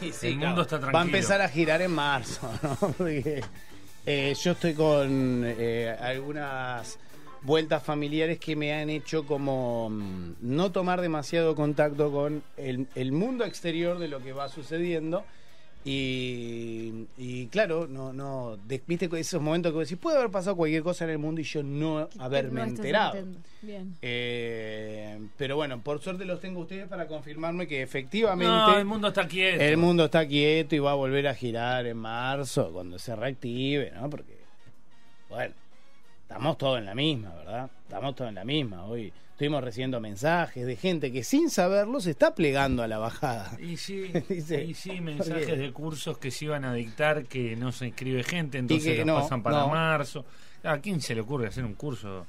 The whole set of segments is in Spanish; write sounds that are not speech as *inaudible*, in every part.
Sí, el claro, mundo está tranquilo. Va a empezar a girar en marzo, *laughs* ¿no? Porque eh, yo estoy con eh, algunas vueltas familiares que me han hecho como mm, no tomar demasiado contacto con el, el mundo exterior de lo que va sucediendo. Y, y claro, no, no, de- viste esos momentos que vos decís, puede haber pasado cualquier cosa en el mundo y yo no haberme No enterado. Bien. Eh, pero bueno, por suerte los tengo ustedes para confirmarme que efectivamente No, el mundo está quieto. el mundo está quieto y va a volver a girar en marzo cuando se reactive, ¿no? Porque, bueno, estamos todos en la misma, ¿verdad? Estamos todos en la misma. Hoy estuvimos recibiendo mensajes de gente que sin saberlo se está plegando a la bajada. Y sí, *laughs* Dice, y sí, ¿por mensajes de cursos que se iban a dictar que no se inscribe gente, entonces los no, pasan para no. marzo. ¿A quién se le ocurre hacer un curso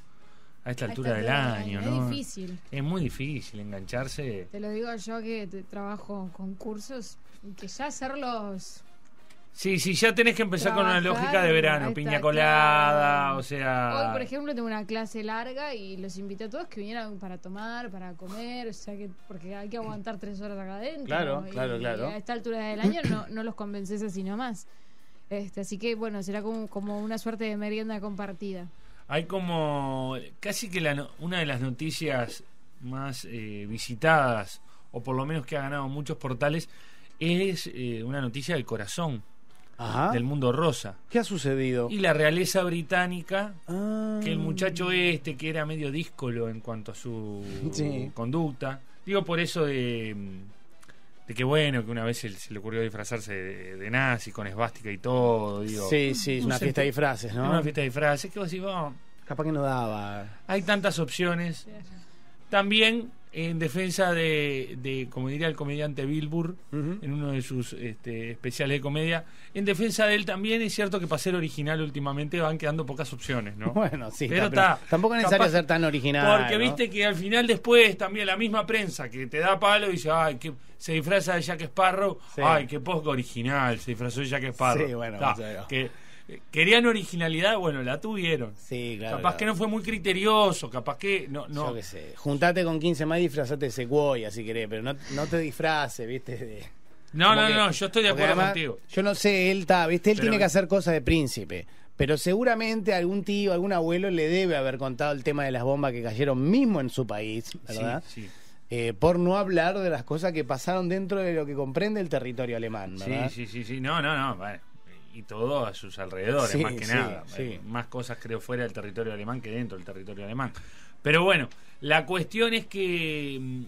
a esta A altura esta del año? Es ¿no? difícil. Es muy difícil engancharse. Te lo digo yo que te- trabajo con cursos y que ya hacerlos Sí, sí, ya tenés que empezar con una lógica de verano, piña colada, claro. o sea... Hoy, por ejemplo, tengo una clase larga y los invité a todos que vinieran para tomar, para comer, o sea que porque hay que aguantar tres horas acá adentro. Claro, ¿no? Y claro, claro. A esta altura del año no, no los convences así nomás. Este, así que bueno, será como, como una suerte de merienda compartida. Hay como casi que la no- una de las noticias más eh, visitadas, o por lo menos que ha ganado muchos portales, es eh, una noticia del corazón, Ajá. del mundo rosa. ¿Qué ha sucedido? Y la realeza británica, Ah. que el muchacho este, que era medio díscolo en cuanto a su Sí. conducta, digo por eso de, de que bueno, que una vez se, se le ocurrió disfrazarse de, de nazi con esvástica y todo, digo. Sí, sí, una fiesta de disfraces, ¿no? Una fiesta de disfraces, que vos decís, "Oh, Capaz que no daba. hay tantas opciones. También en defensa de, de, como diría el comediante Bill Burr, Ujú. en uno de sus este, especiales de comedia, en defensa de él también es cierto que para ser original últimamente van quedando pocas opciones, ¿no? *laughs* Bueno, sí, Pero está, está. tampoco es necesario ser tan original. Porque ¿no? viste que al final después también la misma prensa que te da palo dice, ay, que se disfraza de Jack Sparrow, Sí. ay, qué poco original, se disfrazó de Jack Sparrow. Sí, bueno, sea, que querían originalidad, bueno, la tuvieron. Sí, claro. capaz claro. que no fue muy criterioso, capaz que no, no. Yo qué sé. Juntate con 15 más y disfrazate de secuoya si querés, pero no, no te disfraces, ¿viste? De- No, como no, que- no, yo estoy de acuerdo además, contigo. Yo no sé, él está, ¿viste? Él Pero- tiene que hacer cosas de príncipe. Pero seguramente algún tío, algún abuelo le debe haber contado el tema de las bombas que cayeron mismo en su país, ¿verdad? Sí, sí. Eh, por no hablar de las cosas que pasaron dentro de lo que comprende el territorio alemán, ¿verdad? Sí, sí, sí, sí. No, no, no. bueno, Y todo a sus alrededores, Sí, más que sí, nada. sí. Eh, Más cosas creo fuera del territorio alemán que dentro del territorio alemán. Pero bueno, la cuestión es que mm,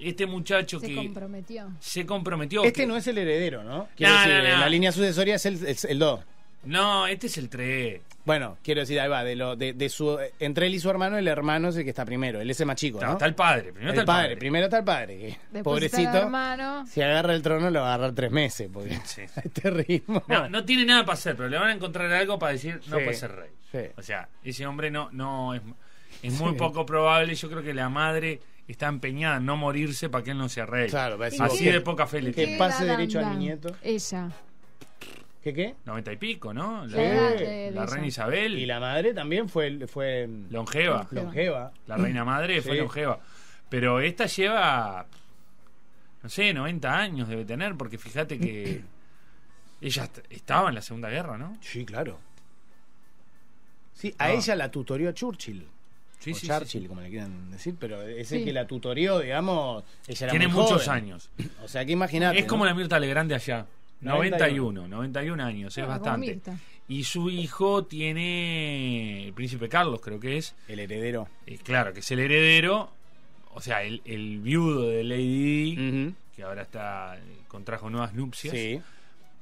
este muchacho Se que comprometió. se comprometió. Este que- no es el heredero, ¿no? Quiero No, decir, no, no. la línea sucesoria es el, es el 2. No, este es el 3. Bueno, quiero decir, ahí va, de lo, de, de su, entre él y su hermano, el hermano es el que está primero, él es el más chico, Está, ¿no? está el padre. Primero el está el padre, padre. primero está el padre, que Después está el pobrecito, hermano. si agarra el trono lo va a agarrar tres meses, porque Sí. a *laughs* este ritmo. No, no tiene nada para hacer, pero le van a encontrar algo para decir no Sí, puede ser rey. sí. O sea, ese hombre no, no es, es muy Sí. poco probable. Yo creo que la madre está empeñada en no morirse para que él no sea rey. Claro, va a decir, Así ¿qué- de poca fe le que pase derecho al anda? nieto. Ella. ¿Qué qué? Noventa y pico, ¿no? La Sí. reina Isabel, Y la madre también fue, fue longeva. longeva. La reina madre fue Sí. longeva. Pero esta lleva, no sé, 90 años debe tener, porque fíjate que *clears throat* ella est- estaba en la Segunda Guerra, ¿no? Sí, claro. Sí, a Ah. ella la tutorió Churchill. Sí, o sí, Churchill, sí. como le quieran decir, pero ese Sí. que la tutorió, digamos, ella era Tiene muy muchos joven. años. O sea, que imagínate. Es como ¿no? la Mirta Legrand de allá. 91. 91, 91 años, es Ah, bastante. Mirta. Y su hijo tiene el príncipe Carlos, creo que es. El heredero. Eh, claro, que es el heredero, o sea, el, el viudo de Lady Di, Ujú. que ahora está eh, contrajo nuevas nupcias. Sí,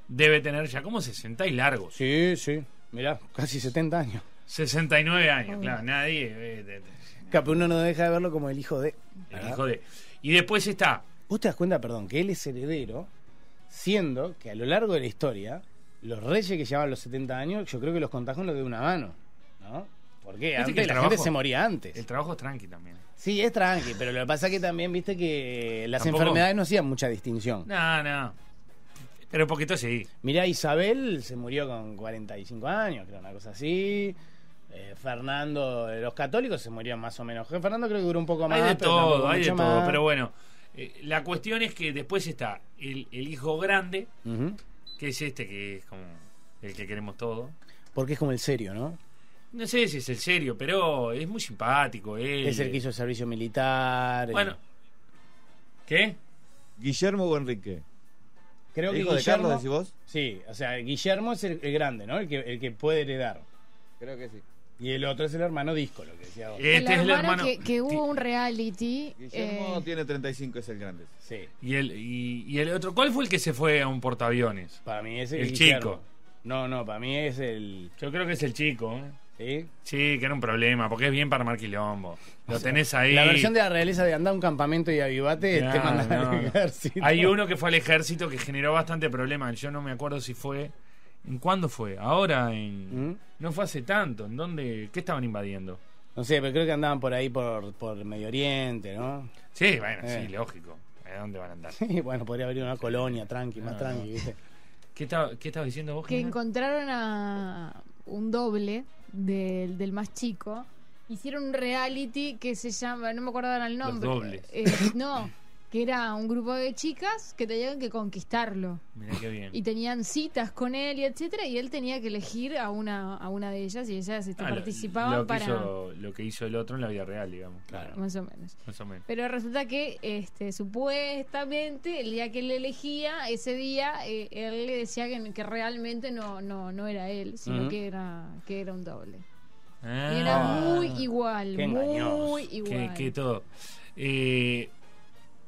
Debe tener ya como 60 y largos. sí, sí. Mirá, casi 70 años. 69 años, Oh. claro, nadie. eh, de- de- Capaz uno no deja de verlo como el hijo de. el ¿verdad? hijo de. Y después está. Vos te das cuenta, perdón, que él es heredero, siendo que a lo largo de la historia, los reyes que llevaban los 70 años, yo creo que los contagios los de una mano. ¿No? Porque antes la trabajo- gente se moría antes. El trabajo es tranqui también. Sí, es tranqui, pero lo que pasa es que también viste que las Tampoco- enfermedades no hacían mucha distinción. No, no. Pero un poquito sí. Mirá, Isabel se murió con 45 años, creo, una cosa así. Eh, Fernando, los católicos se murieron más o menos. Fernando creo que duró un poco más. Hay de pero todo, hay de todo. más. Pero bueno, Eh, la cuestión es que después está el, el hijo grande, que es este que es como el que queremos todos. Porque es como el serio, ¿no? No sé si es el serio, pero es muy simpático. Él. Es el que hizo servicio militar. Bueno. ¿Qué? Guillermo o Enrique. creo que ¿Hijo de Guillermo. Carlos, decís vos? Sí, o sea, Guillermo es el, el grande, ¿no? El que, el que puede heredar. Creo que sí. Y el otro es el hermano disco, lo que decía vos. Este el es el hermano que, que hubo un reality. Guillermo eh, tiene 35, es el grande. Sí, Y el, y, y el otro, ¿cuál fue el que se fue a un portaaviones? para mí es El Guillermo. chico. No, no, para mí es el. Yo creo que es el chico, ¿eh? ¿sí? Sí, que era un problema, porque es bien para armar quilombo. Lo tenés ahí. La versión de la realeza de andar a un campamento y avivate te Claro, mandan no, al no. ejército. Hay uno que fue al ejército que generó bastante problema. Yo no me acuerdo si fue. ¿En cuándo fue? Ahora en. ¿Mm? No fue hace tanto. ¿En dónde? ¿Qué estaban invadiendo? No sé, pero creo que andaban por ahí por, por Medio Oriente, ¿no? Sí, bueno, Eh. sí, lógico. ¿A dónde van a andar? Sí, bueno, podría haber una colonia tranqui, más No, tranqui, no. ¿viste? ¿Qué estaba, qué estabas diciendo vos? que Gina? encontraron a un doble del, del más chico. Hicieron un reality que se llama, no me acuerdo ahora el nombre. dobles. Eh, no, *laughs* que era un grupo de chicas que tenían que conquistarlo. Mirá qué bien. Y tenían citas con él y etcétera, y él tenía que elegir a una, a una de ellas y ellas este, Ah, participaban lo, para. hizo, lo que hizo el otro en la vida real, digamos. Claro. Más o menos. Más o menos. Pero resulta que este, supuestamente el día que él elegía, ese día eh, él le decía que, que realmente no, no, no era él, sino que era que era un doble. Ah, Y era muy igual, qué muy que, igual. que todo. Eh,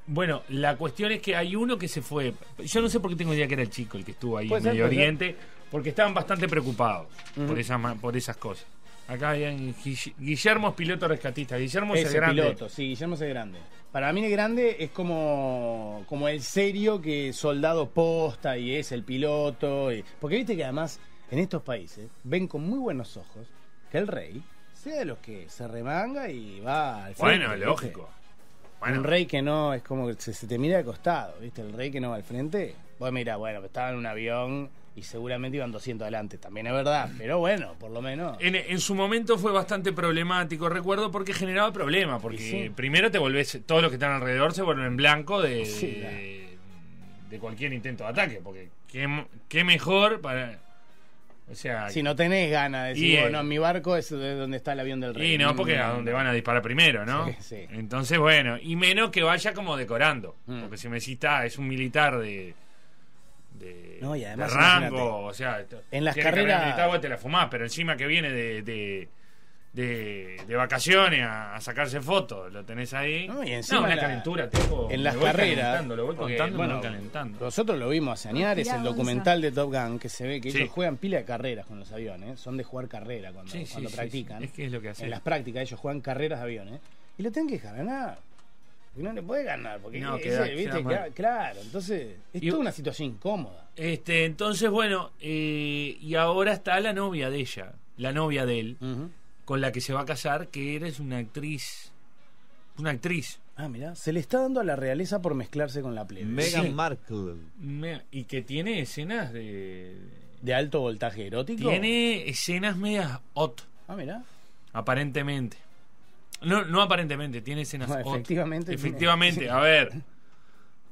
bueno, la cuestión es que hay uno que se fue. Yo no sé por qué tengo idea que era el chico el que estuvo ahí en Medio ser. Oriente, porque estaban bastante preocupados por, esas, por esas cosas. Acá hay Guillermo es piloto rescatista. Guillermo es el grande. piloto, sí, Guillermo es el grande. Para mí el grande es como, como el serio que soldado posta y es el piloto. y- porque viste que además en estos países ven con muy buenos ojos que el rey sea de los que se remanga y va al frente. Bueno, lógico. Bueno, Un rey que no es como que se, se te mira de costado, ¿viste? El rey que no va al frente. Vos mira, bueno, estaba en un avión y seguramente iban 200 adelante. También es verdad, *laughs* pero bueno, por lo menos. En, en su momento fue bastante problemático, recuerdo, porque generaba problemas. Porque sí. primero te volvés, todos los que están alrededor se vuelven en blanco de, Sí, de, claro. de cualquier intento de ataque. Porque qué, qué mejor para. O sea, Si no tenés ganas de decir, Y, bueno, mi barco es de donde está el avión del rey. y no, porque a donde van a disparar primero, ¿no? Sí, sí. Entonces, bueno, y menos que vaya como decorando. Mm. Porque si me "Ah, es un militar de. De, No, y además, de rango, o sea, en las carreras- militar, vos te la fumás, pero encima que viene de, de, de, de vacaciones a, a sacarse fotos, lo tenés ahí. No, y encima una la- calentura, tipo, En las carreras. lo voy porque, contando, bueno, voy calentando. Nosotros lo vimos hace años, el Avanza. documental de Top Gun, que se ve que Sí. ellos juegan pila de carreras con los aviones. Son de jugar carrera cuando, Sí, sí, cuando sí, practican. sí. Es que es lo que hacen. En las prácticas ellos juegan carreras de aviones. Y lo tienen que ganar. Porque no le puede ganar. Porque No, ese, queda- ¿viste? queda claro, entonces es Y- toda una situación incómoda. Este, entonces, bueno, eh, y ahora está la novia de ella, la novia de él, Ujú. Con la que se va a casar, que eres una actriz. Una actriz. Ah, mirá, se le está dando a la realeza por mezclarse con la plebe. Meghan Sí. Markle. Me- y que tiene escenas de. ¿De alto voltaje erótico? Tiene escenas medias hot, Ah, mirá. aparentemente. No, no aparentemente, tiene escenas No, hot. efectivamente tiene- Efectivamente, a ver. *laughs*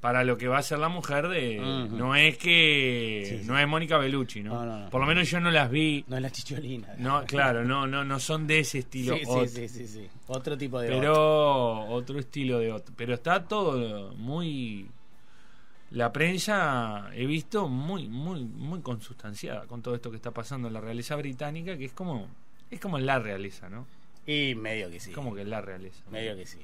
Para lo que va a ser la mujer de. No es que. Sí, sí. No es Mónica Bellucci, ¿no? No, no, no. Por lo menos yo no las vi. No es la chicholina. No, claro, no, no, no son de ese estilo Sí, hot. sí, sí. Otro tipo de. Pero otro estilo de otro. Pero está todo muy. La prensa he visto muy, muy, muy consustanciada con todo esto que está pasando en la realeza británica, que es como. Es como la realeza, ¿no? Y medio que sí. Como que la realeza. Medio que sí.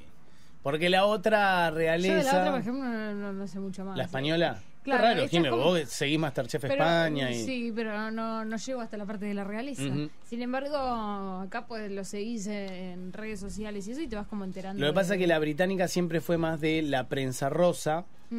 Porque la otra Yo realeza. de la otra, por ejemplo, no, no- no sé mucho más. la española. Claro, Qué raro, Jimé, como- vos seguís Masterchef Pero, España y. Sí, pero no, no llego hasta la parte de la realeza. Sin embargo, acá pues lo seguís en redes sociales y eso y te vas como enterando. Lo que pasa es que la británica siempre fue más de la prensa rosa. La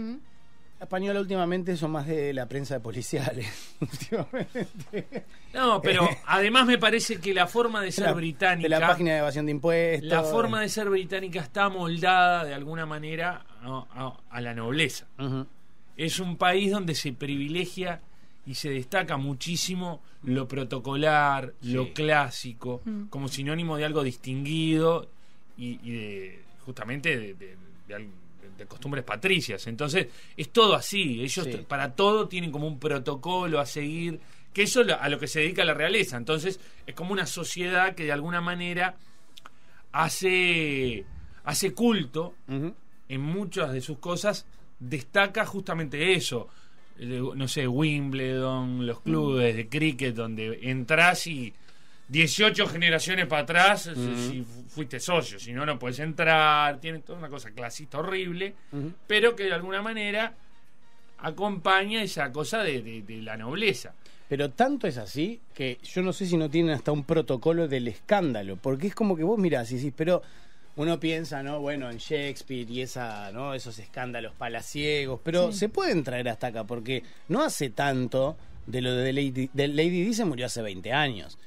española últimamente son más de la prensa de policiales. *laughs* últimamente. No, pero además me parece que la forma de ser la- británica. De la página de evasión de impuestos. La forma de ser británica está moldada de alguna manera a, a- a la nobleza. Es un país donde se privilegia y se destaca muchísimo lo protocolar, lo clásico, Mm. como sinónimo de algo distinguido y, y de, justamente de, de- de al- de costumbres patricias. Entonces, es todo así. Ellos Sí. para todo tienen como un protocolo a seguir, que eso a lo que se dedica la realeza. Entonces, es como una sociedad que de alguna manera hace, hace culto en muchas de sus cosas destaca justamente eso. El- No sé, Wimbledon, los clubes de cricket donde entras y 18 generaciones para atrás si- si fu- fuiste socio, si no, no puedes entrar. Tiene toda una cosa clasista horrible, pero que de alguna manera acompaña esa cosa de, de- de la nobleza. Pero tanto es así que yo no sé si no tienen hasta un protocolo del escándalo, porque es como que vos mirás y decís, pero uno piensa, ¿no? Bueno, en Shakespeare y esa, ¿no? esos escándalos palaciegos, pero Sí. se pueden traer hasta acá, porque no hace tanto de lo de Lady, de Lady Di se murió hace 20 años.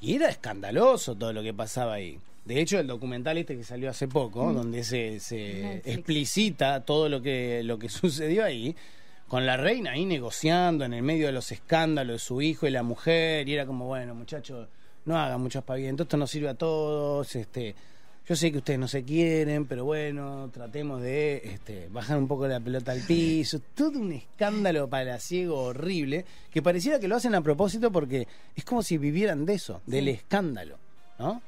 Y era escandaloso todo lo que pasaba ahí. De hecho, el documental este que salió hace poco, donde se, se explicita todo lo que, lo que *laughs* sucedió ahí, con la reina ahí negociando en el medio de los escándalos de su hijo y la mujer, y era como, bueno, muchachos, no hagan muchos pavientos, esto nos sirve a todos, este, yo sé que ustedes no se quieren, pero bueno, tratemos de este, bajar un poco la pelota al piso, todo un escándalo palaciego horrible, que pareciera que lo hacen a propósito porque es como si vivieran de eso, del escándalo, ¿no?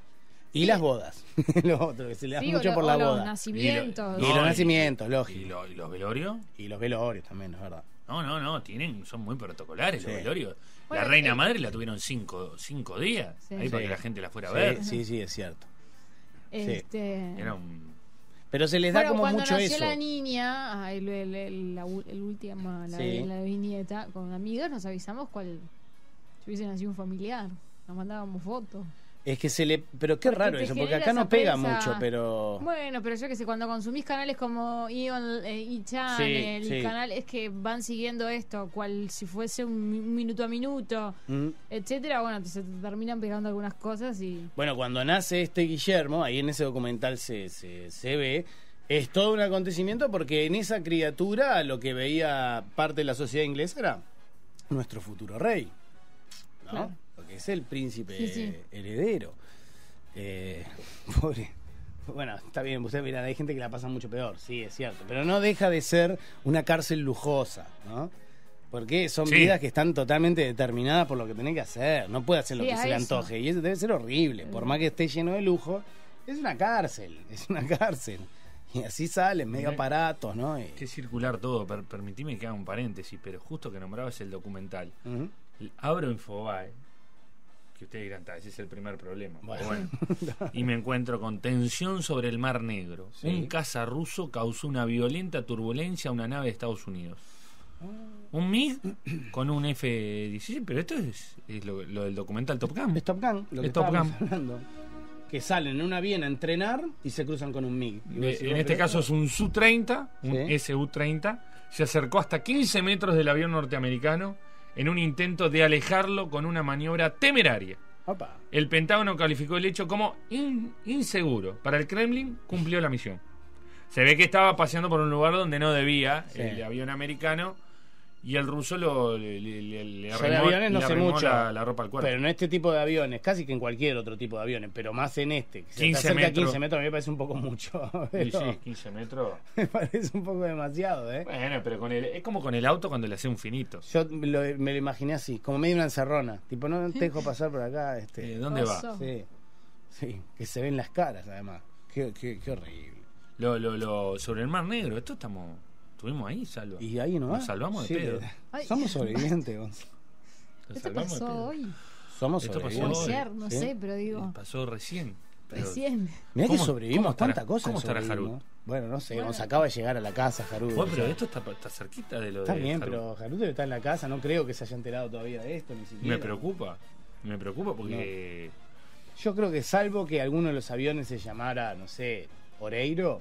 Y Sí. las bodas, *laughs* lo otro, que se le da Sí, mucho lo- por la los boda. nacimientos. Y los No, y- nacimientos, ¿Y, lógico. lo- y los velorios? Y los velorios también, es verdad. No, no, no, tienen, son muy protocolares Sí. los velorios. Bueno, la reina eh, madre la tuvieron cinco, cinco días Sí. ahí para que la gente la fuera a ver. sí, sí, es cierto. Este, Era un Pero se les da bueno, como cuando mucho nació eso. la niña, ah, el, el, el- la, u- el última, la, Sí. la viñeta, con amigas nos avisamos cuál si hubiese nacido un familiar. Nos mandábamos fotos. Es que se le. Pero qué Porque raro eso, porque acá no pega mucho, pero. Bueno, pero yo que sé, cuando consumís canales como Ion, eh, y Channel, Sí, sí. canal, es que van siguiendo esto, cual si fuese un, mi- un minuto a minuto, Mm. etcétera, bueno, se te terminan pegando algunas cosas y Bueno, cuando nace este Guillermo, ahí en ese documental se, se, se ve, es todo un acontecimiento porque en esa criatura lo que veía parte de la sociedad inglesa era nuestro futuro rey, ¿no? Claro. Porque es el príncipe Sí, sí. heredero. Eh, *laughs* pobre. Bueno, está bien, ustedes miran, hay gente que la pasa mucho peor, sí, es cierto, pero no deja de ser una cárcel lujosa, ¿no? Porque son Sí. vidas que están totalmente determinadas por lo que tenés que hacer, no puede hacer lo Sí, que se le eso. antoje, y eso debe ser horrible, por más que esté lleno de lujo, es una cárcel, *laughs* es una cárcel. Y así salen, medio Mirá. aparatos, ¿no? Y- que circular todo. Per- permitime que haga un paréntesis, pero justo que nombrabas el documental. Abro Infobae, que ustedes dirán, "Ta, ese es el primer problema. Bueno. Bueno. *laughs* y me encuentro con tensión sobre el Mar Negro. Sí. Un caza ruso causó una violenta turbulencia a una nave de Estados Unidos. Un MiG con un F-16, pero esto es, es lo, lo del documental Top Gun. Es Top Gun, lo que Es Top Gun. hablando. Que salen en un avión a entrenar y se cruzan con un MiG. En "Bueno, este caso es un Su-30, un Sí. SU-30, se acercó hasta 15 metros del avión norteamericano en un intento de alejarlo con una maniobra temeraria. Opa. El Pentágono calificó el hecho como in- inseguro. Para el Kremlin cumplió la misión. Se ve que estaba paseando por un lugar donde no debía Sí. el avión americano y el ruso lo, le, le- le- le de aviones no le sé mucho. La, la ropa al cuerpo. Pero en este tipo de aviones, casi que en cualquier otro tipo de aviones, pero más en este, que se 15 te acerca a metros. 15 metros, a mí me parece un poco mucho. *laughs* Pero sí, 15 metros. *laughs* Me parece un poco demasiado, ¿eh? Bueno, pero con el, es como con el auto cuando le hace un finito. Yo me lo, me lo imaginé así, como medio una encerrona. Tipo, no te dejo pasar por acá. Este, Eh, ¿Dónde va? Sí, sí, que se ven las caras además. Qué, qué, qué horrible. Lo, lo, lo, sobre el Mar Negro, esto estamos. Estuvimos ahí, salvo. Y ahí nomás. Nos salvamos de Sí, pedo. Ay. Somos sobrevivientes. Nos esto salvamos de pasó pedo. hoy, Somos Esto pasó sobrevivientes. hoy. ayer, no ¿Sí? sé, pero digo, Pasó recién. pero- recién. Mirá que ¿Cómo- sobrevivimos tanta cosa. cómo estará. Bueno, no sé, Bueno. nos acaba de llegar a la casa, Jarud. Bueno, o pero sea, esto está, está cerquita de lo Está de bien, Harvard. pero Jarud debe estar en la casa, no creo que se haya enterado todavía de esto, ni siquiera. Me preocupa. Me preocupa porque. Yo creo que salvo que alguno de los aviones se llamara, no sé, Oreiro,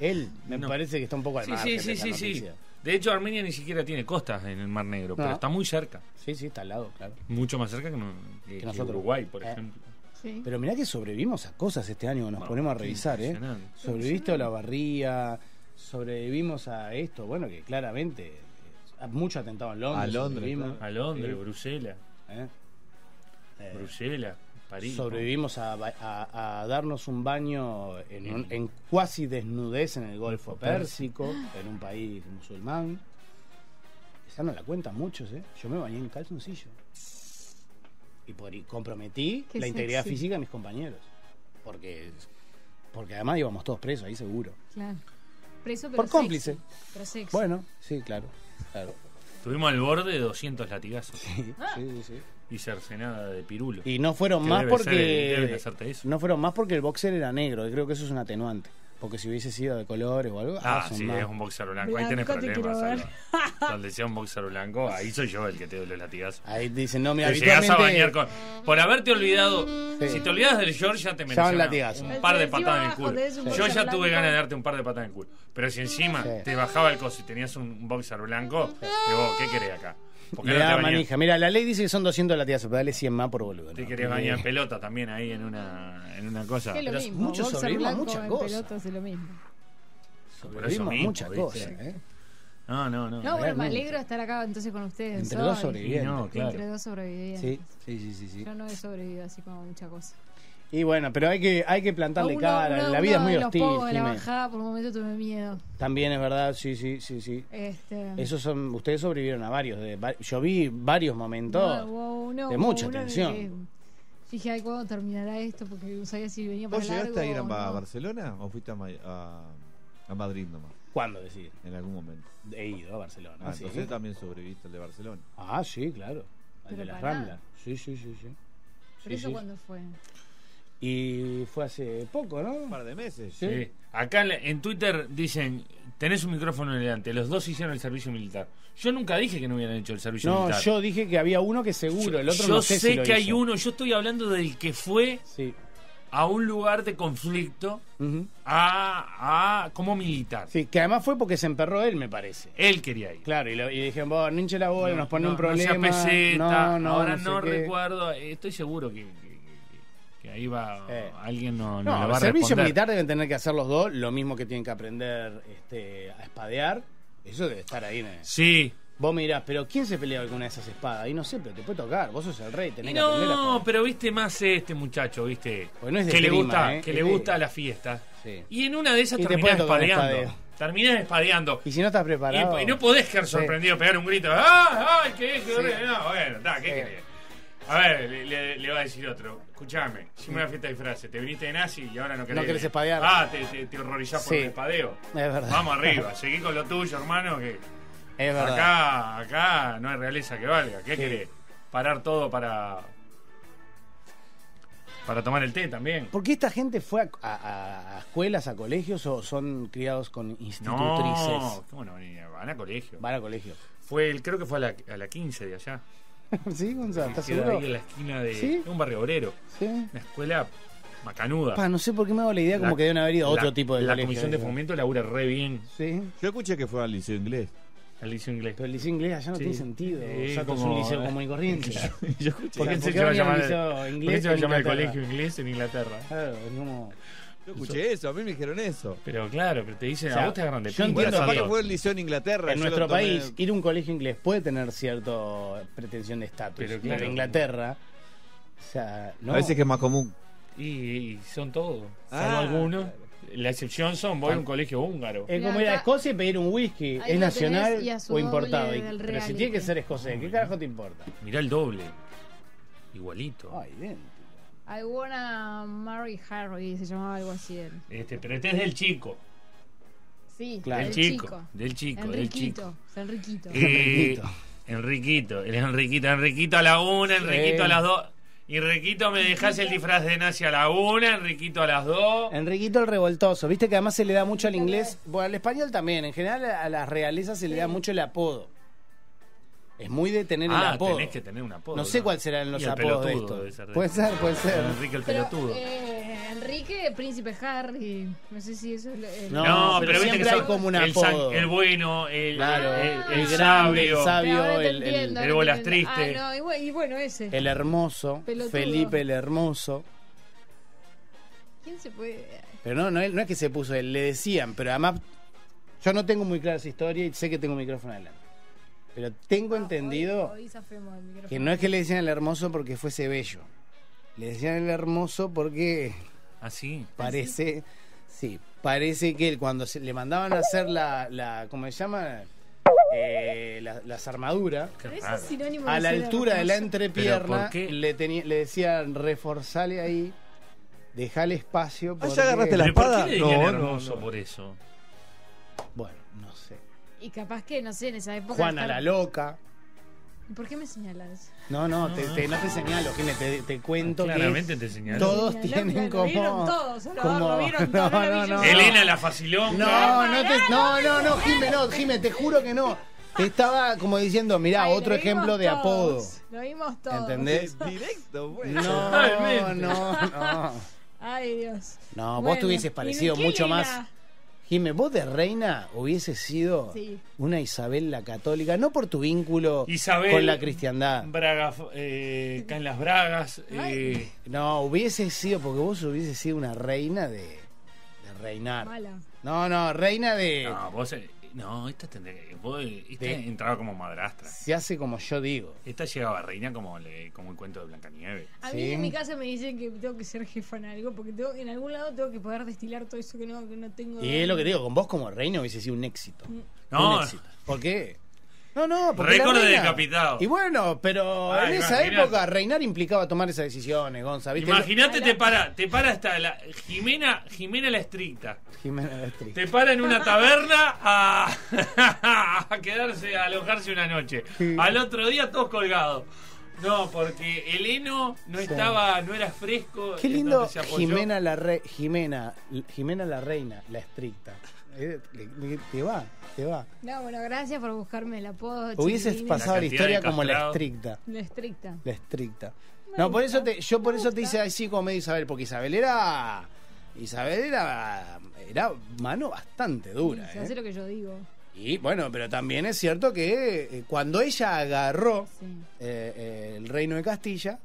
él me No. parece que está un poco al Sí, margen sí, de sí, sí. De hecho, Armenia ni siquiera tiene costas en el Mar Negro, pero está muy cerca. Sí, sí, está al lado, claro. Mucho más cerca que, no- que- que nosotros. Uruguay, por Eh. ejemplo. Sí. Pero mirá que sobrevivimos a cosas este año, nos Bueno, ponemos a revisar, ¿eh? Sobreviviste a la barría, sobrevivimos a esto, bueno, que claramente eh, a mucho atentado en Londres. A Londres, A Londres, Sí. Bruselas. ¿eh? Eh, Bruselas. París, sobrevivimos a, ba- a- a darnos un baño en, un- en cuasi desnudez en el Golfo Pérsico, en un país musulmán. Esa no la cuentan muchos, ¿eh? Yo me bañé en calzoncillo. Y por, y comprometí Qué la integridad sexy. física de mis compañeros. Porque, porque además íbamos todos presos, ahí seguro. Claro. Preso, pero Por sexy. cómplice. Pero sexy. Bueno, sí, claro. claro. Estuvimos al borde de 200 latigazos Sí, sí, sí, sí. Y cercenada de pirulo. Y no fueron Que más debe ser- porque. deben hacerte eso. No fueron más porque el boxer era negro. y Creo que eso es un atenuante. Porque si hubiese sido de colores o algo. Ah, son sí, más. es un boxer blanco. Ahí tenés te problemas. Donde sea un boxer blanco, ahí soy yo el que te doy los latigazos. Ahí dicen, no, mira, Te llegás a habitualmente. bañar con. Por haberte olvidado. Sí. Si te olvidas del short, ya te mereces un una- latigazo. un par de patadas en el culo. Yo ya tuve blanco. ganas de darte un par de patadas en el culo. Pero si encima Sí. te bajaba el coso y tenías un boxer blanco, digo, ¿qué querés acá? ¿Por qué Le no te da manija. Mira, la ley dice que son 200 latigazos, pero dale 100 más por boludo. Te ¿no? querés Porque- bañar en pelota también ahí en una, en una cosa. Es lo Pero mismo. muchos sobrevivimos muchas en cosas. es lo mismo. Sobrevivimos muchas cosas, ¿eh? No, no, no. No, bueno, me alegro de estar acá entonces con ustedes. Entre dos sobrevivientes. No, claro. Entre dos sobrevivientes. Sí, sí, sí, sí, sí. Yo no he sobrevivido así como mucha cosa. Y bueno, pero hay que, hay que plantarle Uno- cara. uno- la vida es muy hostil, pocos la bajada, por un momento tuve miedo. También es verdad, sí, sí, sí, sí. Este, Esos son, ustedes sobrevivieron a varios. De, yo vi varios momentos. hubo- hubo uno- de mucha tensión. que Dije, ay, ¿cuándo terminará esto? Porque no sabía si venía para ¿Vos llegaste largo a ir a, no. Barcelona o fuiste a, a, a Madrid nomás? ¿Cuándo decir? En algún momento. He ido a Barcelona. Ah, sí. entonces también sobreviviste al de Barcelona. Ah, sí, claro. Al de las. Ramblas. Sí, sí, sí, sí. ¿Pero Sí, eso sí. cuándo fue? Y fue hace poco, ¿no? Un par de meses. Sí. Sí. Acá en la- en Twitter dicen, tenés un micrófono delante, los dos hicieron el servicio militar. Yo nunca dije que no hubieran hecho el servicio No, militar. yo dije que había uno que seguro, el otro Yo no sé, sé si lo que hay uno, yo estoy hablando del que fue Sí. a un lugar de conflicto a, a como militar. Sí, que además fue porque se emperró él, me parece. Él quería ir. Claro, y, lo- y dijeron, vos, no hinche la bola, nos pone No, un problema. No sea peseta, no, no, ahora no no, sé recuerdo, estoy seguro que, que- ahí va Eh. alguien no, no No, le el va servicio responder. militar deben tener que hacer los dos, lo mismo que tienen que aprender este, a espadear. Eso debe estar ahí. el- Sí. Vos mirás, pero ¿quién se pelea con una de esas espadas? Y no sé, pero te puede tocar. Vos sos el rey, tenés Y que no, espadear. pero viste más este muchacho, viste, Porque no es de que le gusta, ¿eh? que le de- gusta la fiesta. Sí. Y en una de esas terminás espadeando. Terminás espadeando. Y si no estás preparado. Y, y no podés quedar Sí. sorprendido, pegar un grito. ¡Ah! ¡Ay, qué! qué horrible! No, bueno, da, ¿qué Sí. querés? A ver, le, le- le va a decir otro. Escuchame, hicimos una fiesta de disfraces. Te viniste de nazi y ahora no querés. No querés espadear. Ah, te, te, te horrorizás por Sí. el espadeo. Es verdad. Vamos *laughs* arriba, seguí con lo tuyo, hermano, que Es verdad. acá, acá no hay realeza que valga. ¿Qué Sí. querés? Parar todo para. Para tomar el té también. ¿Por qué esta gente fue a, a- a escuelas, a colegios o son criados con institutrices? No, ¿cómo no? Ni- Van a colegio. Van a colegios. Fue el, creo que fue a la, a la 15 de allá. *laughs* ¿Sí, Gonzalo? ¿Estás Queda seguro? ahí en la esquina de, un barrio obrero. Sí. Una escuela macanuda. Pa, no sé por qué me hago la idea como que deben haber ido a otro tipo de La colegio. comisión de fomento labura re bien Sí. Yo escuché que fue al liceo inglés. al liceo inglés. Pero el liceo inglés allá no Sí. tiene sentido. Eh, o sea, es un como- liceo común y corriente. *laughs* Yo escuché. ¿Por qué ¿por se va a llamar ¿Por qué inglés se va a en llamar el Inglaterra? colegio inglés en Inglaterra? Claro, es como... Yo escuché eso, a mí me dijeron eso. Pero claro, pero te dicen, O sea, a vos te agarran de yo pinta. entiendo Bueno, que- fue el liceo en Inglaterra. En yo nuestro tomé- país, ir a un colegio inglés puede tener cierta pretensión de estatus. Pero Pero, claro. en Inglaterra, o sea, no. A veces que es más común. Y, y son todos. Ah, Salvo algunos. claro. La excepción son voy a un colegio húngaro. Es como ir a Escocia y pedir un whisky. Ahí ¿Es lo nacional tenés y a su o importado? doble Y- del Pero si reality. tiene que ser escocés, ¿qué carajo te importa? Mirá el doble. Igualito. Ay, idéntico. I wanna marry Harry, se llamaba algo así él. Este, pero este es del chico. Sí, Claro. Del del chico. Del chico, del Enriquito. chico. es Enriquito. Eh, Enriquito. Enriquito, el Enriquito, Enriquito a la una, Enriquito a las dos. Enriquito, me dejas el disfraz de nazi a la una, Enriquito a las dos. Enriquito el revoltoso. Viste que además se le da mucho al inglés. Bueno, al español también. En general a las realezas se le da mucho el apodo. Es muy de tener el Ah, apodo. tenés que tener un apodo. No sé ¿no? cuáles serán los Y el apodos de debe esto. ser de- Puede ser, puede ser. Enrique el Pero, pelotudo. eh, Enrique, Príncipe Harry. No sé si eso es. lo- el- No, No, pero pero, viste siempre que hay son como un apodo. el bueno, el, Claro, el, el el grande, sabio. el sabio. El- el- bolas triste. Ah, no, y bueno, ese. El hermoso. Pelotudo. Felipe el hermoso. ¿Quién se puede.? Pero no, no, es- no es que se puso él, le decían, pero además yo no tengo muy clara esa historia y sé que tengo un micrófono adelante. Pero tengo entendido Hoy- hoy zafemos el micrófono. que no es que le decían el hermoso porque fuese bello. Le decían el hermoso porque Así. parece, sí, parece que él cuando se, le mandaban a hacer la, la ¿cómo se llama? Eh, la- las armaduras, a la altura de la hermoso. ¿Pero entrepierna por qué? le, tenía, le decían reforzale ahí, dejale espacio. Ah, ya porque- agarraste la ¿Pero por espada? qué le No, no, hermoso no. por eso? Bueno, no sé. Y capaz que, no sé, en esa época. Juana estar- la loca. ¿Por qué me señalas? No, no, te, te- no te señalo, Jimé, te, te cuento Claramente que te señaló. todos tienen lo- lo como... vieron todos, lo- como- lo vieron *laughs* todos, no yo. Elena la facilón. No, no, te, no, no, no, Jimé, no, Jimé, te juro que no. Te estaba como diciendo, mirá, Ay, otro ejemplo de apodo. Lo vimos todos. ¿Entendés? *laughs* Directo, güey. No, no, no. Ay, Dios. No, vos Bueno, te hubieses ¿y parecido mucho más. Jimé, vos de reina hubieses sido Sí. una Isabel la católica, no por tu vínculo Isabel. con la cristiandad. Braga, eh, caen las bragas. eh, No, hubiese sido, porque vos hubieses sido una reina de, de reinar. Mala. No, no, reina de... no, vos. No, esta tendría que. Vos, esta De- entraba como madrastra. Se hace como yo digo. Esta llegaba a reina como, le- como el cuento de Blancanieves. A Sí. mí en mi casa me dicen que tengo que ser jefa en algo, porque tengo, en algún lado tengo que poder destilar todo eso que no, que no tengo. Y es lo que digo, con vos como reina hubiese sido un éxito. No. Un éxito. ¿Por qué? No, no, porque Récord de decapitado. Y bueno, pero Ah, en esa época reinar implicaba tomar esas decisiones, Gonza. Imagínate, te para, te para hasta la. Jimena, Jimena la estricta. Jimena la Estrella. Te para en una taberna a, *laughs* a quedarse, a alojarse una noche. Al otro día todos colgados. No, porque el heno no Sí. estaba, no era fresco. Qué lindo entonces se apoyó. Jimena la re- Jimena, Jimena la reina, la estricta. Eh, Te va, te va. No, bueno, gracias por buscarme el apodo. Hubieses chiquilines. pasado la historia como la estricta. La estricta. La estricta. Me No, por eso te, yo por me eso te hice así como medio Isabel, porque Isabel era. Isabel era. Era mano bastante dura. Se ¿eh? lo que yo digo. Y bueno, pero también es cierto que eh, cuando ella agarró Sí. eh, eh, el reino de Castilla,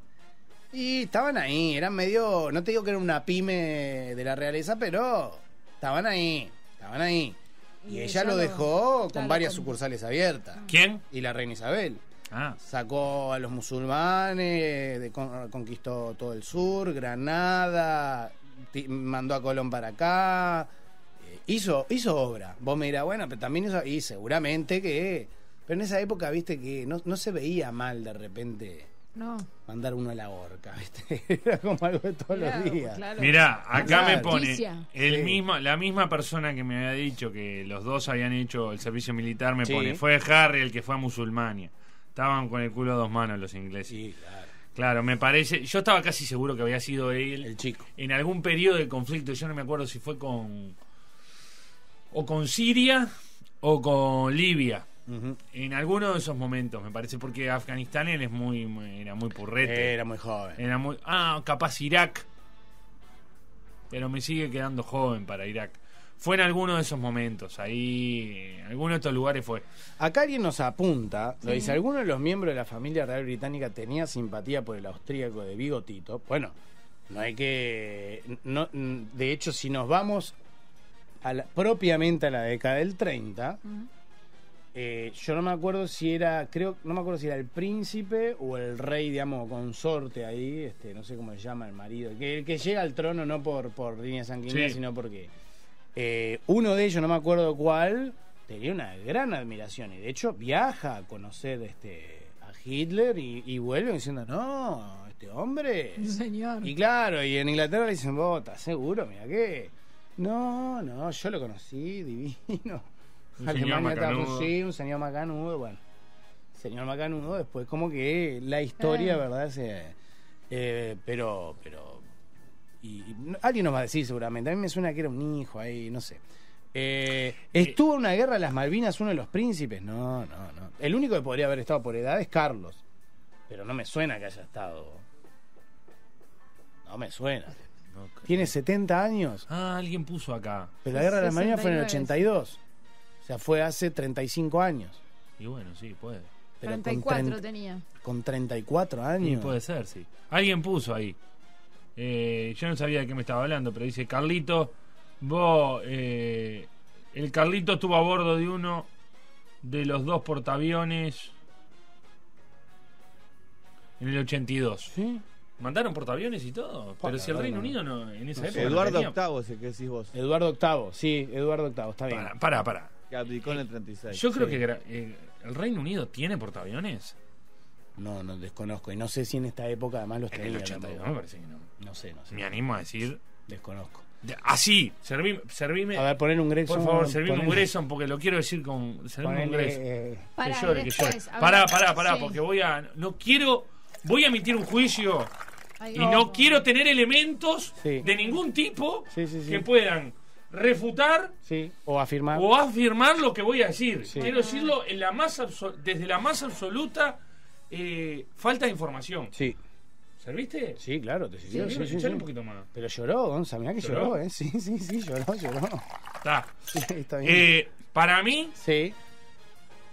y estaban ahí, eran medio. No te digo que era una pyme de la realeza, pero estaban ahí, estaban ahí. Y, Y ella lo lo- dejó con claro, varias con- sucursales abiertas. ¿Quién? Y la reina Isabel. Ah, Sacó a los musulmanes, de- con- conquistó todo el sur, Granada, ti- mandó a Colón para acá, eh, hizo, hizo obra. Vos me dirás, bueno, pero también hizo, y seguramente que... Pero en esa época, viste, que no, no se veía mal de repente No. mandar uno a la horca, viste. *laughs* Era como algo de todos Claro, los días. claro. Mirá, acá Claro. me pone el Sí. mismo, la misma persona que me había dicho que los dos habían hecho el servicio militar, me Sí. pone, fue Harry el que fue a Musulmania. Estaban con el culo a dos manos los ingleses. Sí, claro. Claro, me parece, yo estaba casi seguro que había sido él El chico. en algún periodo de conflicto, yo no me acuerdo si fue con o con Siria o con Libia. En alguno de esos momentos, me parece, porque Afganistán él es muy, muy- era muy purrete. Era muy joven. Era muy. Ah, capaz Irak. Pero me sigue quedando joven para Irak. Fue en alguno de esos momentos. Ahí. En alguno de estos lugares fue. Acá alguien nos apunta, lo Sí. dice, ¿alguno de los miembros de la familia real británica tenía simpatía por el austríaco de Bigotito? Bueno, no hay que... No, de hecho, si nos vamos a la- propiamente a la década del 30, Ujú. Eh, yo no me acuerdo si era, creo, no me acuerdo si era el príncipe o el rey, digamos, consorte ahí, este, no sé cómo se llama, el marido, que, el que llega al trono no por, por línea sanguínea, Sí. sino porque eh, uno de ellos, no me acuerdo cuál, tenía una gran admiración y de hecho viaja a conocer este a Hitler y, y vuelve diciendo, no, este hombre... Un señor. Y claro, y en Inglaterra le dicen, vos, ¿estás seguro? Mira que... No, no, yo lo conocí, *laughs* divino. Un señor Alemania está- macanudo. sí, un señor macanudo, bueno. Señor macanudo, después como que la historia, Eh. ¿verdad? Se, eh, pero, pero... Y, alguien nos va a decir seguramente, a mí me suena que era un hijo ahí, no sé. Eh, ¿Estuvo en una guerra de las Malvinas uno de los príncipes? No, no, no. El único que podría haber estado por edad es Carlos. Pero no me suena que haya estado... No me suena. Tiene 70 años. Ah, alguien puso acá. Pero la guerra de las Malvinas fue en el 69. 82. O sea, fue hace 35 años. Y bueno, sí, puede. Pero con, 34 tren- tenía. con 34 Sí, años. puede ser, sí. Alguien puso ahí. Eh, yo no sabía de qué me estaba hablando, pero dice: Carlito, vos. eh, el Carlito estuvo a bordo de uno de los dos portaaviones en el 82. ¿Sí? Mandaron portaaviones y todo. Pero si el no, Reino no. Unido no, en esa No época. sé. no Eduardo tenía- VIII, ese que decís vos. Eduardo VIII, sí, Eduardo VIII, está bien. Para, para, para. Que abdicó en el 36. Yo creo Sí. que eh, el Reino Unido tiene portaaviones. No, no desconozco. Y no sé si en esta época además los En tenía. el 82 me parece que no. No sé, no sé. Me animo a decir. Desconozco. de- Así, servime, servime. A ver, poner un Gregson. por favor, servime un Grayson porque lo quiero decir con. Servime un Grayson. eh, Para, que llore, que llore. Pará, pará, pará, sí. porque voy a. No quiero. Voy a emitir un juicio Ay, y no quiero tener elementos Sí. de ningún tipo Sí, sí, sí. que puedan refutar Sí, o afirmar. o afirmar lo que voy a decir. Sí. Quiero decirlo en la más desde la más absoluta eh, falta de información. Sí, ¿Serviste? sí, claro, te sirvió. Sí, Sí, sí, echale sí. un poquito más. Pero lloró, Gonza, mirá que ¿Lloró? lloró, ¿eh? Sí, sí, sí, lloró, lloró. Está. *laughs* Sí, está bien. Eh, para mí, sí,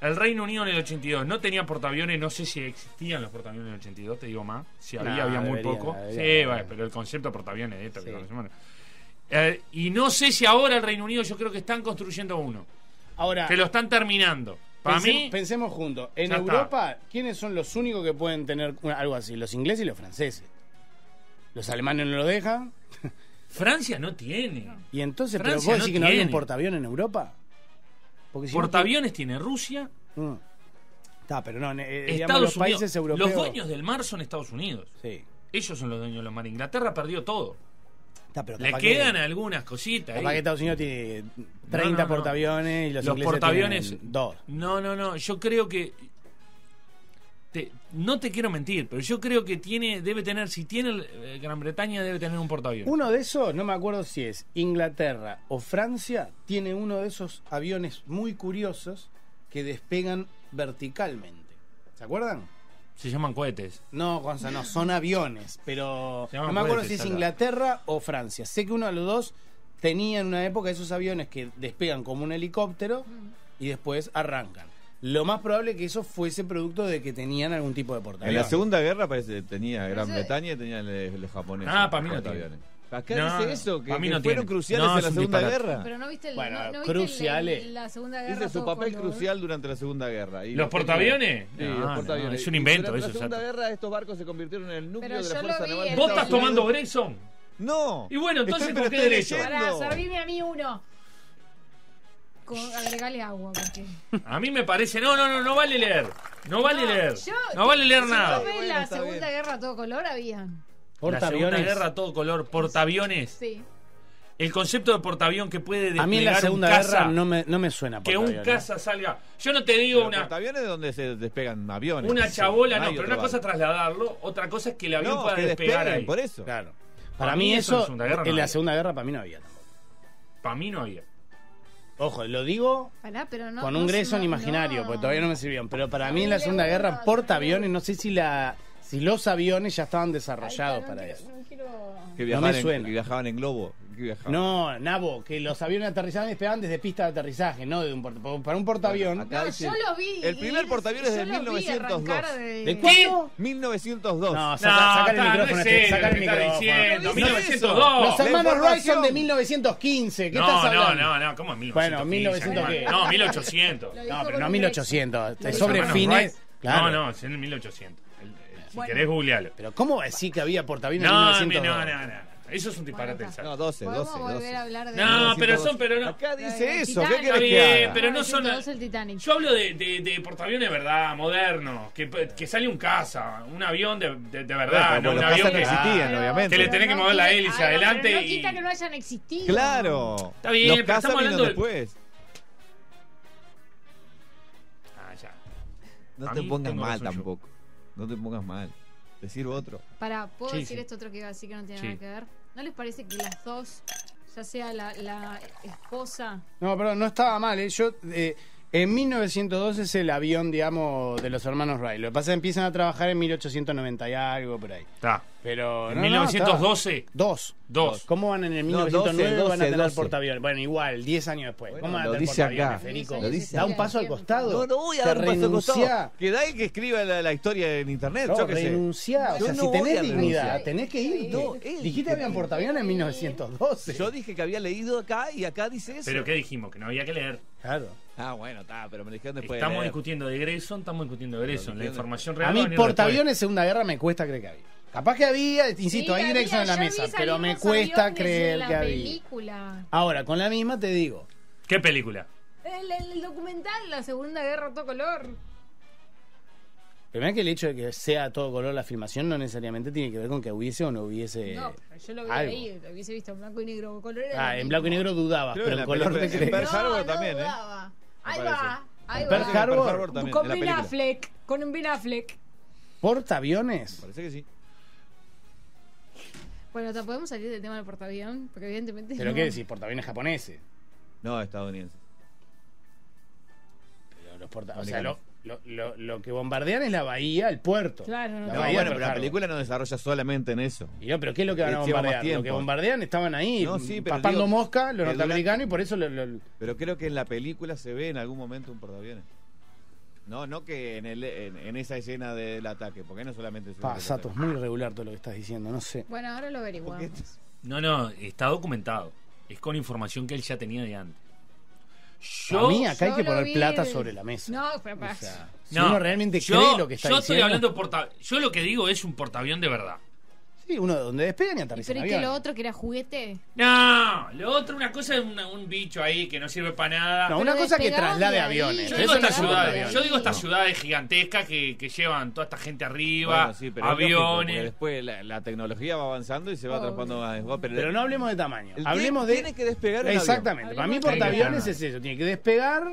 el Reino Unido en el 82 no tenía portaaviones, no sé si existían los portaaviones en el 82, te digo más. Si había, No, había muy poco. sí, deberían. vale, pero el concepto de portaaviones de esto que conocemos. Eh, y no sé si ahora el Reino Unido, yo creo que están construyendo uno. Ahora, Que lo están terminando. Para mí, pensemos juntos. En está. Europa, ¿quiénes son los únicos que pueden tener algo así? Los ingleses y los franceses. Los alemanes no lo dejan. Francia no tiene. Y entonces, ¿pero Francia vos no decís que no había un portaavión en Europa? Porque si no- Portaaviones tiene Rusia, Mm. Está, pero no, eh, digamos, Estados los Unidos. países europeos. Los dueños del mar son Estados Unidos. Sí. Ellos son los dueños de los mar. Inglaterra perdió todo. Está, pero Le quedan que, algunas cositas. capaz ahí. que Estados Unidos tiene 30 No, no, no. portaaviones y los, Los ingleses portaaviones. tienen dos. No, no, no. Yo creo que. te- no te quiero mentir, pero yo creo que tiene, debe tener, si tiene eh, Gran Bretaña, debe tener un portaaviones. Uno de esos, no me acuerdo si es Inglaterra o Francia, tiene uno de esos aviones muy curiosos que despegan verticalmente. ¿Se acuerdan? Se llaman cohetes. No, Gonza, no, son aviones, pero no me acuerdo cohetes, si es. Inglaterra o Francia. Sé que uno de los dos tenía en una época esos aviones que despegan como un helicóptero y después arrancan. Lo más probable es que eso fuese producto de que tenían algún tipo de En portaaviones. la Segunda Guerra parece que tenía Gran Bretaña y tenía el, el japonés. Ah, pa' mí no portaaviones. Acá No, dice eso, que, pa' mí que no fueron tiene. cruciales No, en la un Segunda disparate. Guerra. Pero no viste, el, Bueno, no, no viste cruciales. el- la Segunda Guerra. Dice su papel color? crucial durante la Segunda Guerra. Y ¿Los lo portaaviones? Sí, No, los no, portaaviones. es un invento durante eso, la Segunda exacto. Guerra estos barcos se convirtieron en el núcleo Pero de la yo Fuerza Naval. en ¿Vos estás tomando. Grayson? No. Y bueno, entonces, ¿por qué derecho? Pará, servime a mí uno. Con, agregale agua, porque. A mí me parece. No, no, no, no vale leer. No vale No, leer. yo- no vale leer Si nada. Bueno, la Segunda bien. Guerra a todo color, habían. La Segunda Portaaviones. Guerra a todo color, portaaviones. Sí. El concepto de portaavión que puede desplegar A mí en la Segunda un Guerra no me, no me suena que un portaaviones. caza salga. Yo no te digo Pero una portaaviones es donde se despegan aviones. una Sí, chabola, no, pero una cosa es trasladarlo, otra cosa es que el avión No, pueda que despegar ahí. por eso. Claro. Para Para, mí mí eso en la Guerra no en la. Segunda Guerra para mí no había tampoco. Para mí no había. Ojo, lo digo Pará, pero no. con un Grayson no- imaginario, no. porque todavía no me sirvieron. Pero para mí en la Segunda Guerra, portaaviones, no sé si la si los aviones ya estaban Ay, desarrollados no para quiero- eso. no quiero- Que No viajaban, me en, suena. que viajaban en globo. que viajaban. No, Nabo, que los aviones aterrizaban y despegaban desde pista de aterrizaje, no de un porta Para un portaavión. Bueno, No, dice- yo lo vi. El primer portaaviones es de yo lo vi 1902. arrancar de- ¿De cuándo? 1902. No, No, saca, el micrófono, no es este, sacar el micrófono. diciendo, No, 1902. Los hermanos Wright son de 1915. ¿Qué no, estás no, hablando? no, no, ¿cómo es 1915? Bueno, 1900 qué. No, 1800. Lo dijo No, pero no un 1800. Lo Es dijo sobre fines. Claro. No, no, es en el 1800. Si Bueno. querés googlealo. Pero ¿cómo decir que había portaaviones No, en mi- 1902? no, no, no. Eso es un disparate. No, 12, Podemos 12, volver 12. a hablar de. No, pero son, pero no. Acá dice eso. ¿Qué querés que bien, haga? pero no son- 1902 el Titanic. Yo hablo de, de, de portaaviones de verdad, moderno, que, que sale un caza, un avión de, de, de verdad, Bueno, no un avión que... existían, Pero- obviamente. Que le tenés que no mover la hélice ah, no, adelante pero y- No quita que no hayan existido. Claro. Está bien, Los pero estamos hablando de- después. Ah, ya. No A te pongas mal tampoco. No te pongas mal. Sirvo otro. Para, ¿puedo Sí, decir sí. esto otro que iba a decir que no tiene Sí. nada que ver? ¿No les parece que las dos, ya sea la, la esposa No, pero no estaba mal. ¿eh? Yo, eh, en 1902 es el avión, digamos, de los hermanos Wright. Lo que pasa es que empiezan a trabajar en 1890 y algo por ahí. Está. Pero. En no, no, 1912, está. Dos. dos. ¿Cómo van en el No, 1909 van a 12, tener 12. portaaviones? Bueno, igual, 10 años después. Bueno, ¿Cómo van a lo tener dice portaaviones, acá. Federico? Lo dice Da un paso al costado. No, no voy a dar un paso al costado. Que da el que escriba la, la historia en internet. No, yo sé. renunciá. O Yo sea, no si voy tenés dignidad, tenés que. No, él. Dijiste que habían portaaviones en 1912. Yo dije que había leído acá y acá dice eso. Pero ¿qué dijimos? Que no había que leer. Claro. Ah, bueno, está, pero me dijeron después. de Estamos leer. discutiendo de Grayson, estamos discutiendo de Grayson. La información real A mí portaaviones Segunda Guerra me cuesta creer que había. Capaz que había, insisto, Sí, hay Nexon en la mesa, pero me cuesta creer la que había. película. Ahora, con la misma te digo, ¿Qué película? El, documental, la Segunda Guerra a todo color. primero que el hecho de que sea a todo color la filmación no necesariamente tiene que ver con que hubiese o no hubiese. no, pero yo lo vi algo. ahí, lo hubiese visto en blanco y negro. Color era Ah, en mismo. blanco y negro dudabas, Creo pero en color te crees. en Harbor no, también, ¿eh? dudaba. Ahí va, ahí va. Pearl Harbor. también, con Ben. Affleck, con un Ben Affleck. ¿Portaaviones? Parece que sí. Bueno, ¿te podemos salir del tema del portaavión? Porque evidentemente ¿Pero no. qué decís? ¿Portaaviones japoneses? No, estadounidense. Pero los porta- o sea, lo, lo, lo- lo que bombardean es la bahía, el puerto. Claro, no, La no, bahía bueno, de pero la película no desarrolla solamente en eso. Y no, pero ¿qué es lo que van a bombardear? Lo que bombardean estaban ahí, No, sí, pero papando digo mosca, los norteamericanos, y por eso lo- lo- Pero creo que en la película se ve en algún momento un portaaviones. No, no que en, el, en, en esa escena del ataque, porque no solamente ve Pa, Sato, es muy irregular todo lo que estás diciendo, no sé. Bueno, ahora lo averiguamos. No, no, está documentado. Es con información que él ya tenía de antes. Yo, a mí acá hay que poner plata de- sobre la mesa. No, pero para- O sea, si no, uno realmente yo- cree lo que está Yo diciendo. estoy hablando de porta... Yo lo que digo es un portaavión de verdad. Sí, uno donde despegan y aterrizan Pero ¿y que aviones. lo otro que era juguete? No, lo otro, una cosa es una- un bicho ahí que no sirve para nada. No, Pero una cosa que despegaban traslade de ahí. aviones. Yo Eso digo, no estas es ciudades, portaavión. yo digo estas ciudades gigantescas que, que llevan toda esta gente arriba, Bueno, sí, pero es lógico, porque aviones. después la, la tecnología va avanzando y se va Obvio. transformando más. Pero, Pero no hablemos de tamaño. el Hablemos de. Tiene que despegar un Exactamente. avión. Para mí, Hablemos de portaaviones es eso. Tiene que despegar.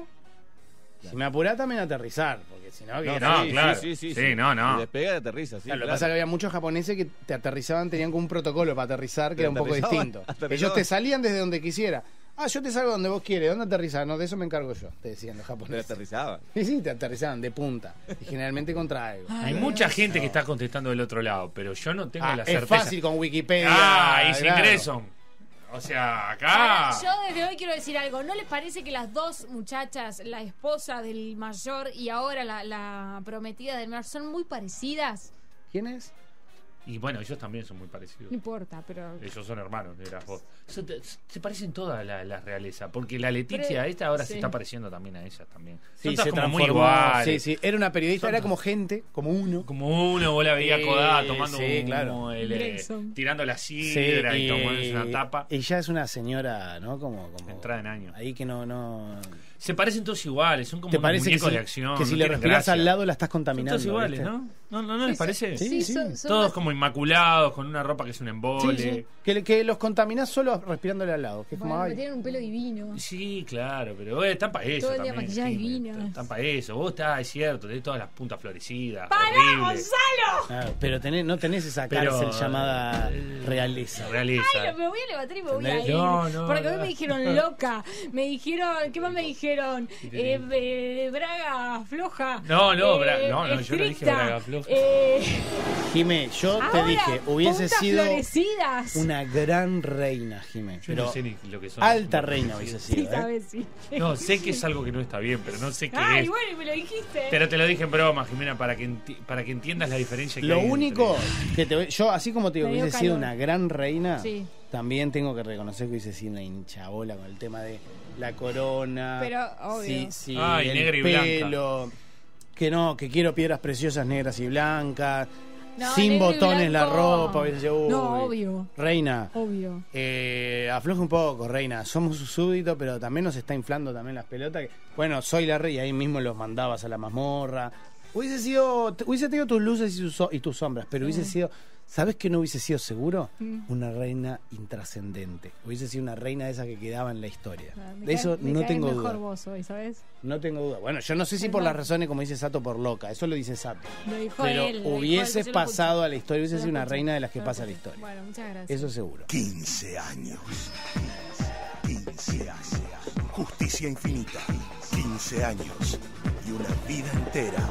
Si me apurás, también aterrizar. Porque si no, que No, sí, claro. Sí, sí, sí, Sí, no, no. Y despega y aterriza, sí. Claro, Lo que claro. pasa es que había muchos japoneses que te aterrizaban, tenían como un protocolo para aterrizar que Pero era un poco aterrizaban, distinto. aterrizaban. *laughs* Ellos te salían desde donde quisiera. Ah, yo te salgo donde vos quieres. ¿Dónde aterrizar? No, de eso me encargo yo, te decían los japoneses. aterrizaba. *laughs* Sí, sí, te aterrizaban de punta. Y generalmente contra algo. Hay mucha gente que está contestando del otro lado, pero yo no tengo Ah, la es certeza. fácil con Wikipedia. Ah, y sin claro. ingreso. O sea, acá. Ahora, yo desde hoy quiero decir algo. ¿No les parece que las dos muchachas, la esposa del mayor y ahora la, la prometida del mayor, son muy parecidas? ¿Quién es? Y bueno, ellos también son muy parecidos. No importa, pero. Ellos son hermanos las vos. Se, te- se parecen todas las la realeza, porque la Leticia Pero- esta ahora sí. se está pareciendo también a ellas también. Sí, se como muy iguales. Sí, sí. Era una periodista, Son era como gente, como uno. Como uno, vos la veías Sí, codada tomando sí, un- claro. el, eh, tirando la sidra y, tomándose una tapa. Ella es una señora, ¿no? Como, como Entrada en año. Ahí que no, no. Se parecen todos iguales, son como ¿Te parece que muñecos si, de acción. que si no le respiras gracia. al lado la estás Son contaminando? todos iguales, ¿viste? ¿no? ¿no? ¿No, no les parece? Sí, sí. son- son Todos como inmaculados, con una ropa que es un Sí, embole. sí. Que, que los contaminás solo respirándole al lado. Que es como, Bueno, pero tienen un pelo divino. Sí, claro, pero eh, están para eso. Todo el día también, maquilladas sí, divinas. Están para eso. Vos estás, es cierto, tenés todas las puntas florecidas. ¡Pará, horrible. Gonzalo! ah, pero tenés- no tenés esa Pero, cárcel llamada eh, realeza. Realeza. Ay, no, me voy a levantar y me voy a ir. No, no, porque hoy no. me dijeron *laughs* loca. Me dijeron, ¿qué más me dijeron? Eh, eh, braga floja. No, no, eh, bra- no, no, yo no dije estricta, braga floja. Eh, Jimé, te dije, hubiese sido florecidas. una gran reina, Jimé. Yo Pero no sé ni lo que son. alta reina hubiese Sí, sido. ¿eh? sabes, sí. No, sé que es algo que no está bien, pero no sé qué Ay, es. bueno, y me lo dijiste. Pero te lo dije en broma, Jimena, para que, enti- para que entiendas la diferencia que Lo hay entre- único que te voy- yo, así como te digo Me hubiese sido una gran reina, Sí. también tengo que reconocer que hubiese sido una hinchabola con el tema de la corona. Pero, obvio. Sí, sí, Ay, el negra y blanca. pelo. Que no, que quiero piedras preciosas negras y blancas. No, sin negro y botones la blanco. ropa. hubiese sido, uy, No, obvio. Reina. Obvio. Eh, afloje un poco, reina. Somos su súbdito, pero también nos está inflando también las pelotas. que- Bueno, soy la rey, ahí mismo los mandabas a la mazmorra. Hubiese sido, te- hubiese tenido tus luces y, sus so- y tus sombras, pero hubiese sido, ¿sabes qué no hubiese sido seguro? Mm. Una reina intrascendente. Hubiese sido una reina de esa que quedaba en la historia. Ah, De eso me no tengo mejor duda. vos hoy, ¿sabes? No tengo duda. Bueno, yo no sé si por las razones como dice Sato por loca, eso lo dice Sato. Lo dijo Pero él. lo dijo él, hubiese pasado a la historia, hubiese sido una reina de las que pasa a la historia. Bueno, muchas gracias. Eso seguro. 15 años. 15 años. Justicia infinita. 15 años. Y una vida entera